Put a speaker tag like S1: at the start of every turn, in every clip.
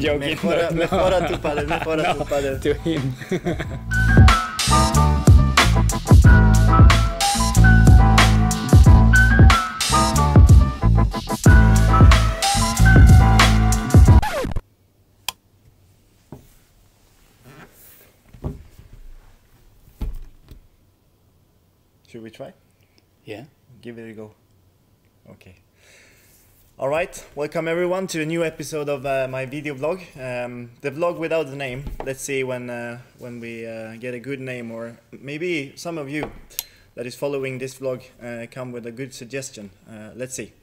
S1: I'm joking.
S2: Mejora,
S1: no,
S2: mejora tu padel, mejora
S1: no,
S2: tu padel.
S1: to him.
S2: Should we try?
S1: yeah.
S2: Give it a go. Okay. All right, welcome everyone to a new episode of uh, my video vlog. Um, the vlog without the name. Let's see when uh, when we uh, get a good name, or maybe some of you that is following this vlog uh, come with a good suggestion. Uh, let's see.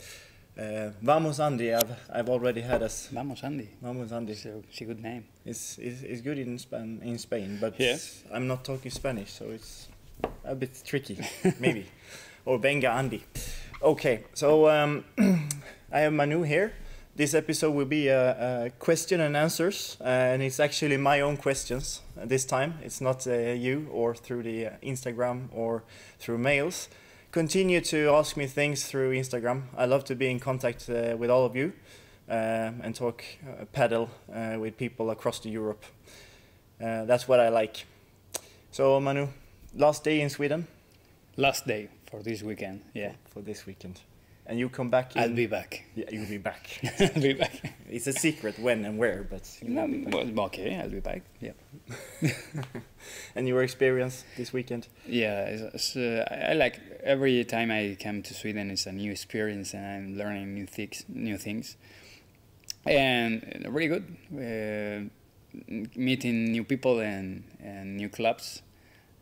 S2: Uh, Vamos Andy, I've I've already had us.
S1: Vamos, Andy.
S2: Vamos Andy.
S1: It's a, it's a good name.
S2: It's, it's, it's good in Spain, in Spain, but
S1: Yeah.
S2: I'm not talking Spanish, so it's a bit tricky, maybe. or Venga Andy. Okay, so um, I am Manu here. This episode will be a, a question and answers, uh, and it's actually my own questions uh, this time. It's not uh, you or through the uh, Instagram or through mails. Continue to ask me things through Instagram. I love to be in contact uh, with all of you and talk uh, padel uh, with people across the Europe. Uh, that's what I like. So Manu, last day in Sweden
S1: Last day for this weekend. Yeah.
S2: for this weekend, and you come back. In,
S1: I'll be back.
S2: Yeah, you'll be back.
S1: I'll be back.
S2: it's a secret when and where, but you
S1: No,
S2: will be
S1: well, okay, I'll be back. Yeah.
S2: and your experience this weekend.
S1: Yeah, it's, uh, I I like every time I come to Sweden, it's a new experience, and I'm learning new things, new things, and uh, really good. Uh, meeting new people and and new clubs,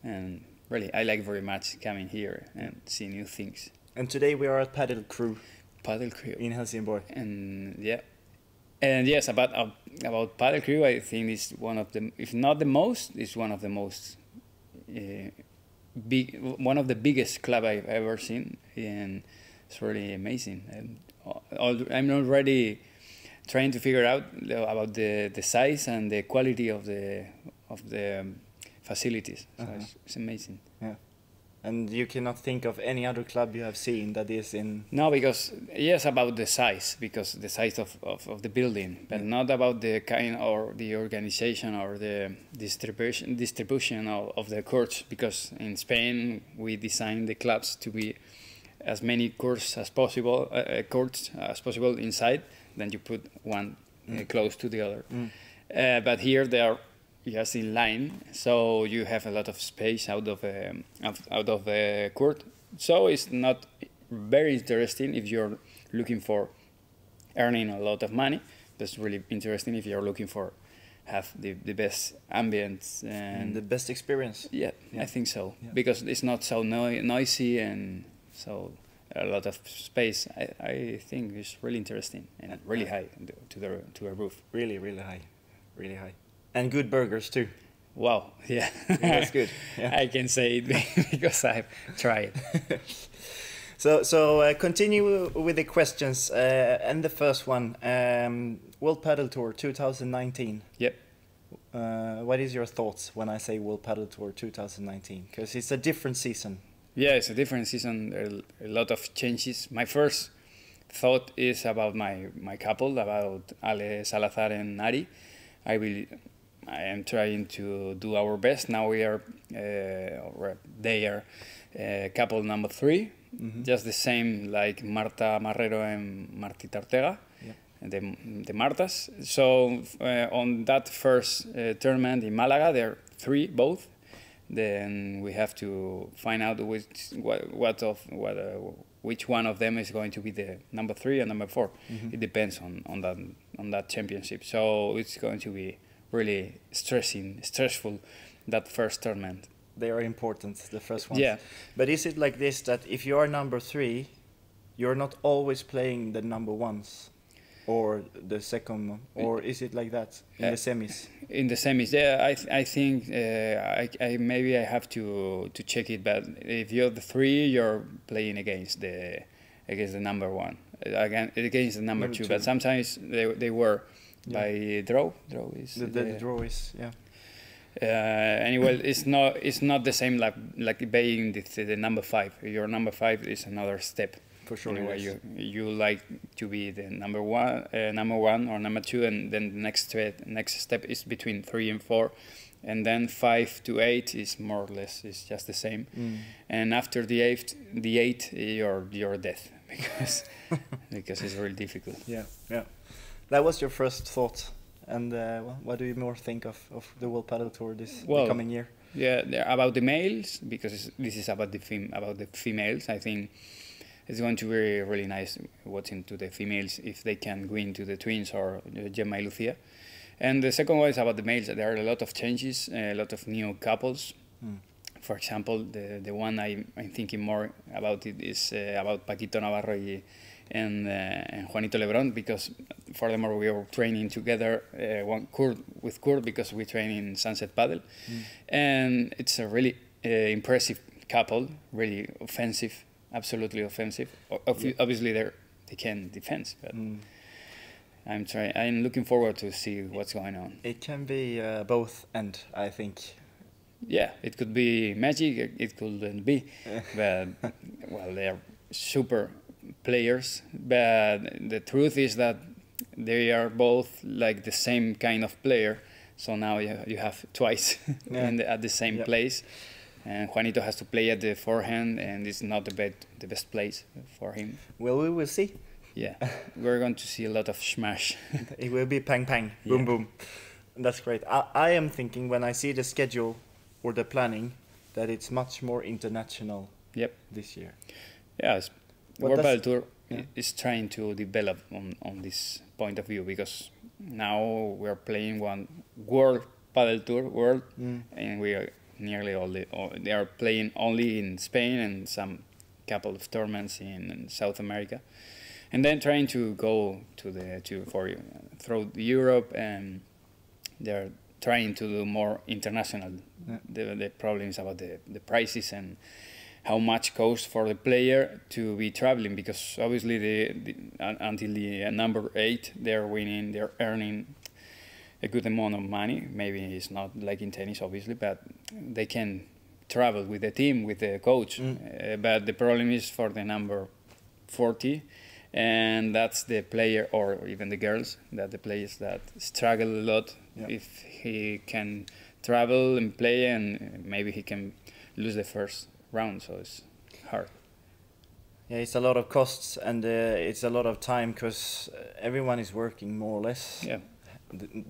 S1: and really, I like very much coming here and see new things.
S2: And today we are at Padel Crew
S1: Padel crew,
S2: in Helsingborg.
S1: and yeah, and yes, about uh, about padel crew, I think it's one of the, if not the most, it's one of the most uh, big, one of the biggest club I've ever seen, and it's really amazing. And I'm already trying to figure out about the, the size and the quality of the of the um, facilities. So
S2: Uh-huh.
S1: it's, it's amazing.
S2: And you cannot think of any other club you have seen that is in.
S1: No, because yes, about the size, because the size of, of, of the building, but not about the kind or the organization or the distribution distribution of, of the courts. Because in Spain we design the clubs to be as many courts as possible, uh, uh, courts as possible inside. Then you put one uh, close to the other.
S2: Mm.
S1: Uh, but here they are just in line, so you have a lot of space out of um, out of the court. So it's not very interesting if you're looking for earning a lot of money. That's really interesting if you're looking for have the, the best ambience
S2: and
S1: and
S2: the best experience.
S1: yeah,
S2: Yeah.
S1: I think so
S2: Yeah.
S1: because it's not so noi- noisy and so a lot of space. I, I think it's really interesting and really high to the to the roof.
S2: Really, really high, really high, and good burgers too.
S1: Wow, yeah,
S2: that's good. Yeah.
S1: I can say it because I've tried.
S2: So, so uh, continue with the questions, uh, and the first one, um, World Padel Tour 2019.
S1: Yep.
S2: Uh, what is your thoughts when I say World Padel Tour 2019? Because it's a different season.
S1: Yeah, it's a different season. There are a lot of changes. My first thought is about my, my couple, about Ale Salazar and Ari. I will, I am trying to do our best. Now we are, uh, they are, uh, couple number 3 just the same like Marta Marrero and Marta Ortega,
S2: Yeah.
S1: the, the Martas. So uh, on that first uh, tournament in Malaga, they're three both then we have to find out which what, what of what uh, which one of them is going to be the number three and number 4 It depends on, on that on that championship. So it's going to be really stressing, stressful that first tournament.
S2: They are important, the first ones.
S1: Yeah.
S2: But is it like this that if you are number three, you're not always playing the number ones? Or the second one? Or is it like that in
S1: Uh,
S2: the semis?
S1: In the semis, yeah, I th- I think uh, I, I maybe I have to to check it. But if you're the three, you're playing against the against the number one, again against the number,
S2: Number
S1: two.
S2: two.
S1: But sometimes they they were
S2: Yeah.
S1: by draw. Draw is
S2: The, the, the draw is, yeah.
S1: Uh, anyway, it's not it's not the same like like being the, the number five. Your number five is another step.
S2: for sure.
S1: Anyway, you you like to be the number one, uh, number one or number two, and then the next step, next step is between three and four, and then five to eight is more or less is just the same.
S2: Mm.
S1: And after the eighth, the eight, you're you're death because because it's really difficult.
S2: Yeah, yeah. That was your first thought. And uh, what do you more think of, of the World Padel Tour this the
S1: Well,
S2: coming year?
S1: Yeah, about the males because this is about the fem- about the females. I think it's going to be really nice watching to the females if they can go into the twins or uh, Gemma y Lucia. And the second one is about the males. There are a lot of changes, a lot of new couples.
S2: Mm.
S1: For example, the the one I, I'm thinking more about it is uh, about Paquito Navarro y, and, uh, and Juanito Lebron because furthermore we are training together uh, one Kurt with Kurt because we train in Sunset Padel, and it's a really uh, impressive couple, really offensive, absolutely offensive. O-
S2: Yeah.
S1: Obviously they they can defend, but
S2: Mm.
S1: I'm trying. I'm looking forward to see what's going on.
S2: It can be uh, both, and I think.
S1: Yeah, it could be magic. It couldn't be, but well, they're super players. But the truth is that they are both like the same kind of player. So now you, you have twice
S2: Yeah.
S1: in the, at the same
S2: Yeah.
S1: place, and Juanito has to play at the forehand, and it's not the best the best place for him.
S2: Well, we will see.
S1: Yeah, we're going to see a lot of smash.
S2: It will be pang pang, boom
S1: Yeah.
S2: boom. That's great. I, I am thinking when I see the schedule or the planning that it's much more international
S1: Yep.
S2: this year.
S1: Yes,
S2: What
S1: World Tour
S2: yeah.
S1: is trying to develop on, on this point of view because now we're playing one World Padel Tour World,
S2: Mm.
S1: and we are nearly all, the, all they are playing only in Spain and some couple of tournaments in, in South America, and then trying to go to the to for uh, through Europe and they're trying to do more international.
S2: Yeah.
S1: The the problem is about the the prices and how much costs for the player to be traveling because obviously the, the until the uh, number eight they're winning they're earning a good amount of money maybe it's not like in tennis obviously but they can travel with the team with the coach
S2: Mm.
S1: uh, but the problem is for the number 40 and that's the player or even the girls that the players that struggle a lot
S2: Yeah.
S1: if he can travel and play and maybe he can lose the first round so it's hard
S2: Yeah, it's a lot of costs and uh, it's a lot of time because everyone is working more or less.
S1: yeah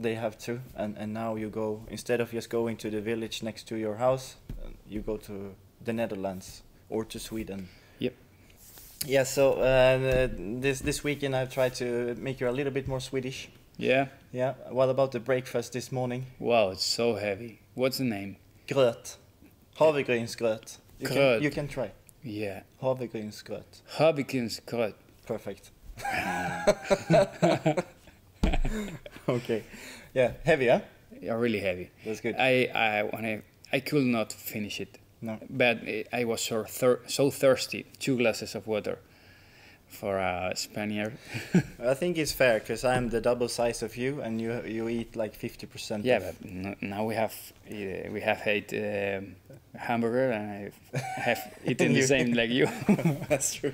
S2: They have to, and and now you go instead of just going to the village next to your house, uh, you go to the Netherlands or to Sweden.
S1: Yep.
S2: Yeah. So uh, this this weekend I've tried to make you a little bit more Swedish.
S1: yeah
S2: Yeah. What about the breakfast this morning?
S1: wow it's so heavy what's the name
S2: Gröt. Havregrynsgröt. You can, you can try.
S1: yeah
S2: Havregrynsgröt.
S1: Havrekins gröt
S2: Perfect. okay. Yeah. Heavy, huh?
S1: yeah really heavy
S2: That's good.
S1: i i i could not finish it
S2: No.
S1: but i I was so thir- so thirsty two glasses of water for a spaniard
S2: I think it's fair because I'm the double size of you, and you you eat like fifty percent.
S1: yeah but n- now we have uh, we have ate um, hamburger and i have eaten the same like you
S2: that's true.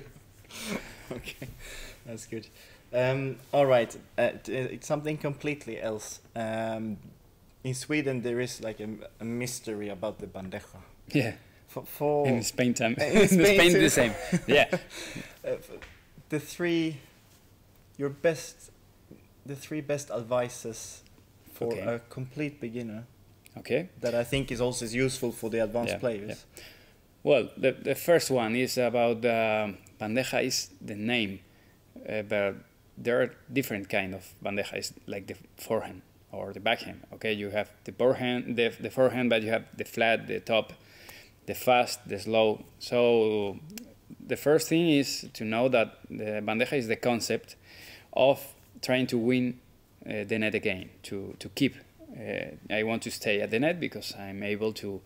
S2: okay, that's good. Um, all right, uh, uh, it's something completely else. Um, in Sweden, there is like a, a mystery about the bandeja.
S1: yeah
S2: For, for
S1: in spain time
S2: In
S1: in
S2: Spain
S1: spain the same yeah
S2: uh, the three, your best, the three best advices for
S1: Okay.
S2: a complete beginner
S1: okay
S2: that I think is also useful for the advanced
S1: Yeah,
S2: players.
S1: Well, the, the first one is about uh, bandeja is the name, uh, but there are different kind of bandeja. It's like the forehand or the backhand. Okay, you have the forehand, the, the forehand, but you have the flat, the top, the fast, the slow. So the first thing is to know that the bandeja is the concept of trying to win uh, the net again, to, to keep. Uh, I want to stay at the net because I'm able to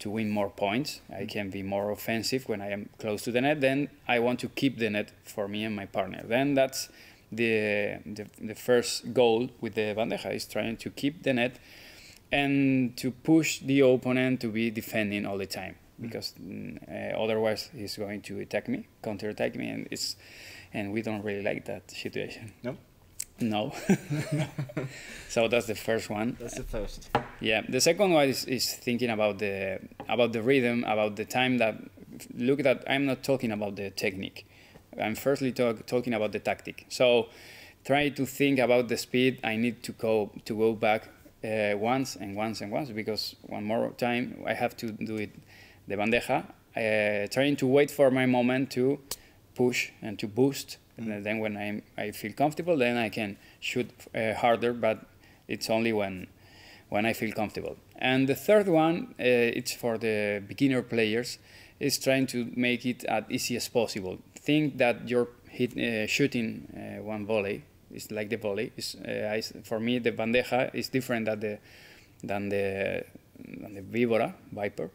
S1: to win more points. I can be more offensive when I am close to the net. Then I want to keep the net for me and my partner. Then that's the the, the first goal with the bandeja is trying to keep the net and to push the opponent to be defending all the time. because uh, otherwise he's going to attack me, counter attack me, and it's and we don't really like that situation.
S2: No?
S1: No. so that's the first one.
S2: That's the first.
S1: Yeah, the second one is, is thinking about the about the rhythm, about the time that look that I'm not talking about the technique. I'm firstly talk, talking about the tactic. So try to think about the speed I need to go to go back uh, once and once and once because one more time I have to do it the bandeja, uh, trying to wait for my moment to push and to boost. And then when I'm, I feel comfortable, then I can shoot uh, harder, but it's only when when I feel comfortable. And the third one, uh, it's for the beginner players, is trying to make it as easy as possible. Think that you're hit, uh, shooting uh, one volley. It's like the volley. It's, uh, I, for me, the bandeja is different than the than the than the vibora viper,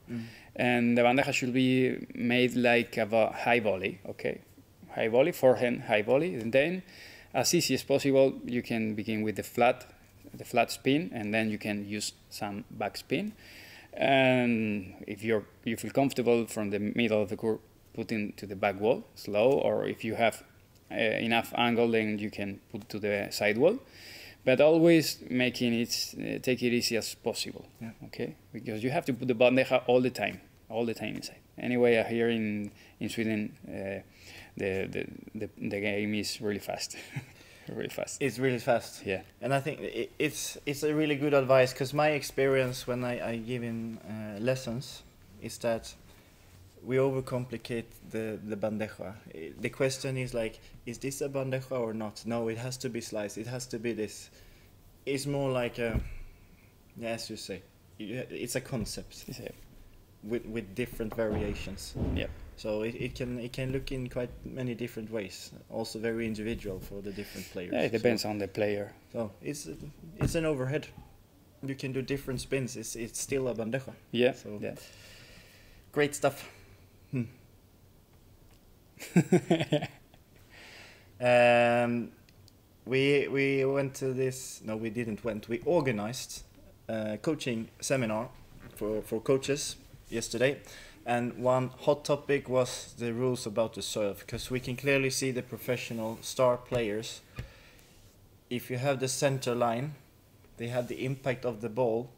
S1: and the bandeja should be made like a high volley. Okay, high volley, forehand, high volley, and then as easy as possible, you can begin with the flat, the flat spin, and then you can use some backspin. And if you're you feel comfortable from the middle of the court, put into the back wall slow, or if you have uh, enough angle, then you can put to the side wall. But always making it uh, take it easy as possible.
S2: Yeah.
S1: Okay, because you have to put the bandeja all the time, all the time inside. Anyway, here in in Sweden, uh, the, the the the game is really fast, really fast.
S2: It's really fast.
S1: Yeah.
S2: And I think i it's it's a really good advice because my experience when I, I give in uh, lessons is that we overcomplicate the the bandeja. The question is like, is this a bandeja or not? No, it has to be sliced. It has to be this. It's more like a, yeah, as you say, it's a concept
S1: a-
S2: with with different variations.
S1: Yeah.
S2: So it, it can it can look in quite many different ways. Also very individual for the different players.
S1: Yeah, it
S2: So-
S1: depends on the player.
S2: so it's it's an overhead. You can do different spins. It's it's still a bandeja.
S1: Yeah.
S2: So-
S1: yeah.
S2: Great stuff. Hmm. Um, we we went to this. No, we didn't went. We organized a coaching seminar for for coaches yesterday, and one hot topic was the rules about the serve because we can clearly see the professional star players. If you have the center line, they have the impact of the ball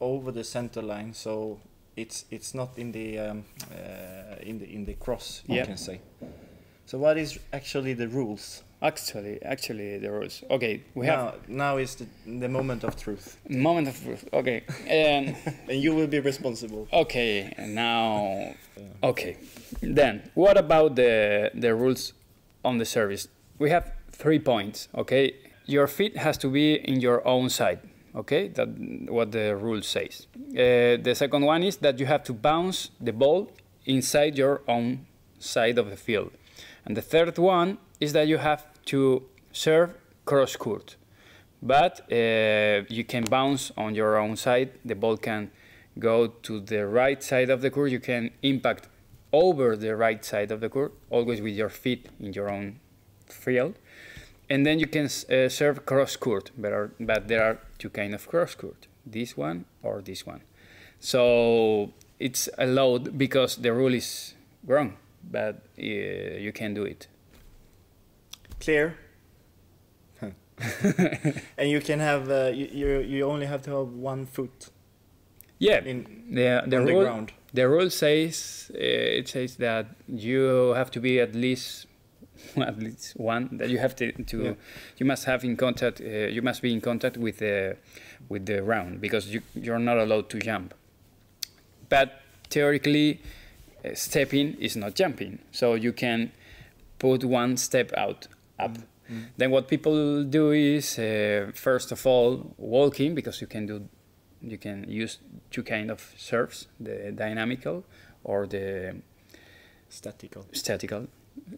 S2: over the center line, so it's it's not in the um, uh, in the in the cross. You
S1: Yeah.
S2: can say. So what is actually the rules?
S1: Actually, actually, the rules. Okay, we have
S2: now, now is the, the moment of truth,
S1: moment of truth. Okay, and
S2: and you will be responsible.
S1: okay, and now okay. Then what about the the rules on the service? We have three points. Okay, your feet has to be in your own side. Okay, that what the rule says. Uh, the second one is that you have to bounce the ball inside your own side of the field. And the third one is that you have to serve cross court. But uh, you can bounce on your own side. The ball can go to the right side of the court. You can impact over the right side of the court, always with your feet in your own field. And then you can uh, serve cross court, but, are, but there are two kind of cross court: this one or this one. So it's allowed because the rule is wrong, but uh, you can do it.
S2: Clear. and you can have uh, you, you you only have to have one foot
S1: Yeah,
S2: in
S1: the the
S2: on the
S1: rule
S2: ground.
S1: the rule says uh, it says that you have to be at least at least one that you have to, to
S2: Yeah.
S1: you must have in contact uh, you must be in contact with the with the round because you you're not allowed to jump but theoretically uh, stepping is not jumping so you can put one step out up then what people do is uh, first of all walking because you can do you can use two kind of serves the dynamical or the
S2: Statical.
S1: statical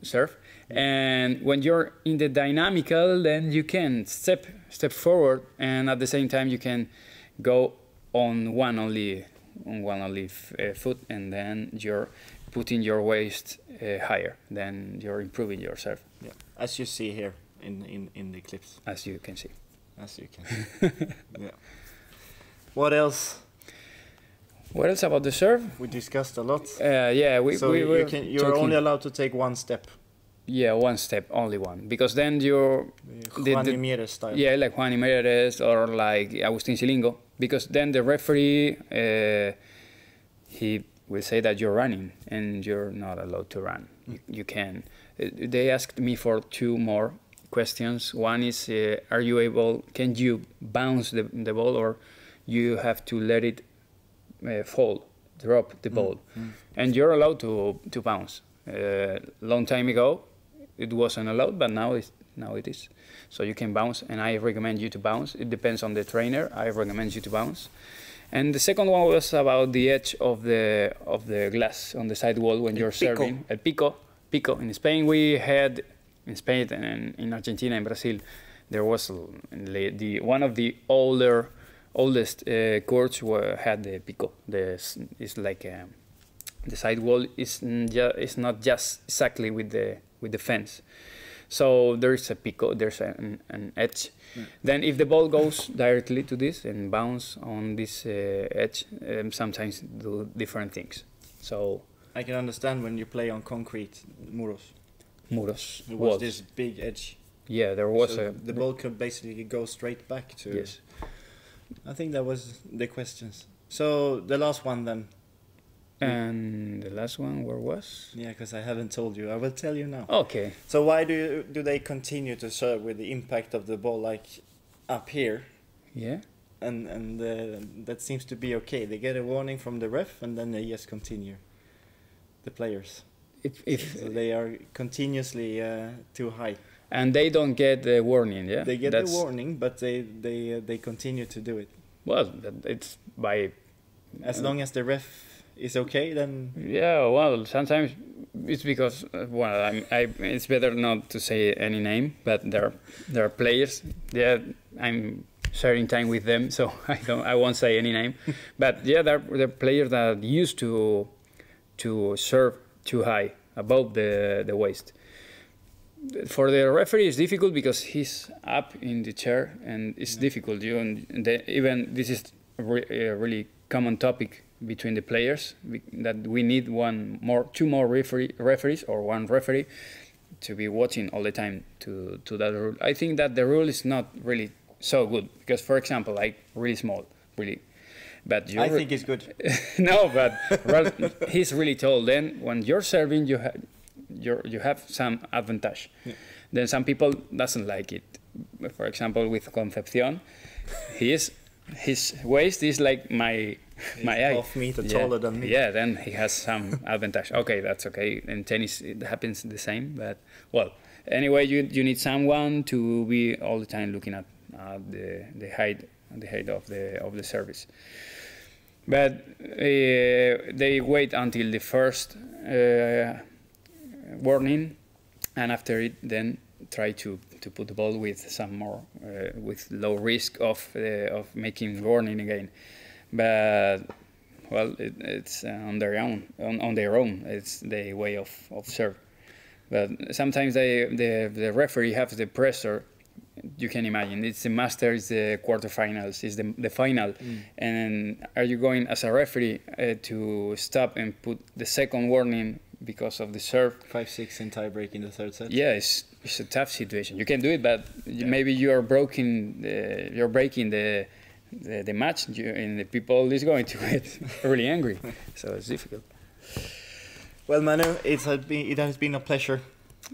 S1: surf and when you're in the dynamical then you can step step forward and at the same time you can go on one only on one only f- uh, foot and then you're putting your waist uh, higher then you're improving your surf
S2: Yeah. As you see here in in in the clips,
S1: as you can see
S2: as you can. yeah. What else?
S1: What else about the serve?
S2: We discussed a lot.
S1: Uh, yeah, we,
S2: so
S1: we
S2: you, can, you're
S1: talking-
S2: only allowed to take one step,
S1: yeah one step, only one, because then you're The-
S2: Juan
S1: the-
S2: Mieres style.
S1: yeah like Juan Jimenez or like Agustin Silingo, because then the referee uh, he will say that you're running and you're not allowed to run. You, you can. Uh, They asked me for two more questions. One is, uh, are you able? Can you bounce the, the ball or you have to let it uh, fall, drop the ball, and you're allowed to to bounce. Uh, long time ago, it wasn't allowed, but now it's now it is. So you can bounce, and I recommend you to bounce. It depends on the trainer. I recommend you to bounce. And the second one was about the edge of the of the glass on the side wall when you're
S2: pico.
S1: serving. El pico, pico. In Spain, we had in Spain and in Argentina and Brazil, there was the, the one of the older oldest uh, courts were, had the pico. The it's like um, the side wall is n- ju- is not just exactly with the with the fence. So there's a pico, there's an, an edge. Then if the ball goes directly to this and bounce on this uh, edge, um, sometimes do different things. So
S2: I can understand when you play on concrete muros.
S1: muros,
S2: It was
S1: walls.
S2: this big edge.
S1: Yeah, there was
S2: so
S1: a
S2: the ball could basically go straight back to.
S1: yes.
S2: I think that was the questions. So the last one then.
S1: And the last one, where was?
S2: Yeah, because I haven't told you. I will tell you now.
S1: Okay.
S2: So why do you, do they continue to serve with the impact of the ball like up here?
S1: Yeah.
S2: And and uh, that seems to be okay. They get a warning from the ref and then they just continue. The players.
S1: If if
S2: So they are continuously uh, too high.
S1: and they don't get the warning, yeah.
S2: They get
S1: That's,
S2: the warning, but they they uh, they continue to do it.
S1: Well, it's by
S2: As long as the ref is okay, then
S1: Yeah, well, sometimes it's because well, I'm, I it's better not to say any name, but there there are players. Yeah, I'm sharing time with them, so I don't I won't say any name. but yeah, there there are players that used to to serve too high above the the waist. For the referee, it's difficult because he's up in the chair, and it's difficult. You and the, even this is re, a really common topic between the players that we need one more, two more referee, referees or one referee to be watching all the time to to that rule. I think that the rule is not really so good because, for example, like really small, really. But you
S2: I think it's good.
S1: no, but well, he's really tall. Then when you're serving, you have you you have some advantage.
S2: Yeah.
S1: Then some people doesn't like it. For example, with Concepcion, he is his waist is like my my eye.
S2: half meter
S1: Yeah.
S2: taller than me.
S1: Yeah, then he has some advantage. Okay, that's okay. In tennis, it happens the same. But well, anyway, you you need someone to be all the time looking at uh, the the height the height of the of the service. But uh, they wait until the first uh, warning, and after it, then try to, to put the ball with some more uh, with low risk of uh, of making warning again. But well, it, it's uh, on their own. On, on their own, it's the way of, of serve. But sometimes they, the the referee has the pressure. You can imagine it's the master, it's the quarterfinals, it's the the final, and are you going as a referee uh, to stop and put the second warning because of the serve?
S2: Five six in tie break in the third set.
S1: Yeah, it's, it's a tough situation. You can do it, but you- maybe you are broken. The, you're breaking the the, the match, you, and the people is going to get really angry. So it's difficult.
S2: Well, Manu, it's been, it has been a pleasure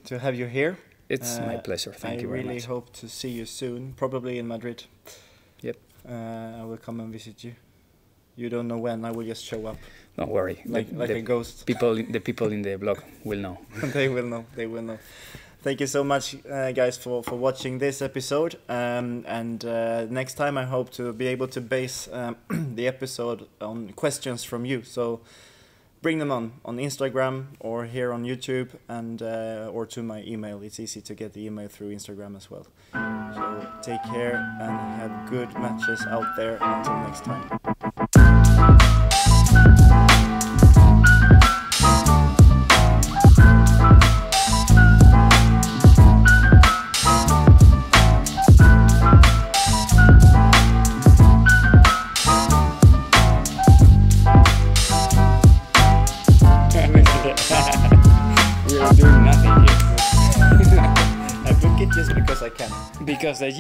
S2: to have you here.
S1: It's my
S2: Uh,
S1: pleasure. Thank
S2: I
S1: you very much.
S2: I really
S1: much.
S2: hope to see you soon, probably in Madrid.
S1: Yep.
S2: Uh, I will come and visit you. You don't know when. I will just show up
S1: Don't worry.
S2: like
S1: the,
S2: like
S1: the
S2: a ghost.
S1: people, the people in the blog will know.
S2: they will know. They will know. Thank you so much, uh, guys, for, for watching this episode. Um, and uh, next time, I hope to be able to base um, the episode on questions from you. So bring them on on Instagram or here on YouTube, and uh, or to my email. It's easy to get the email through Instagram as well. So take care and have good matches out there. Until next time.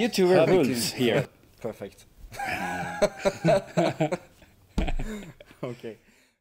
S1: YouTuber rules here.
S2: Perfect. okay.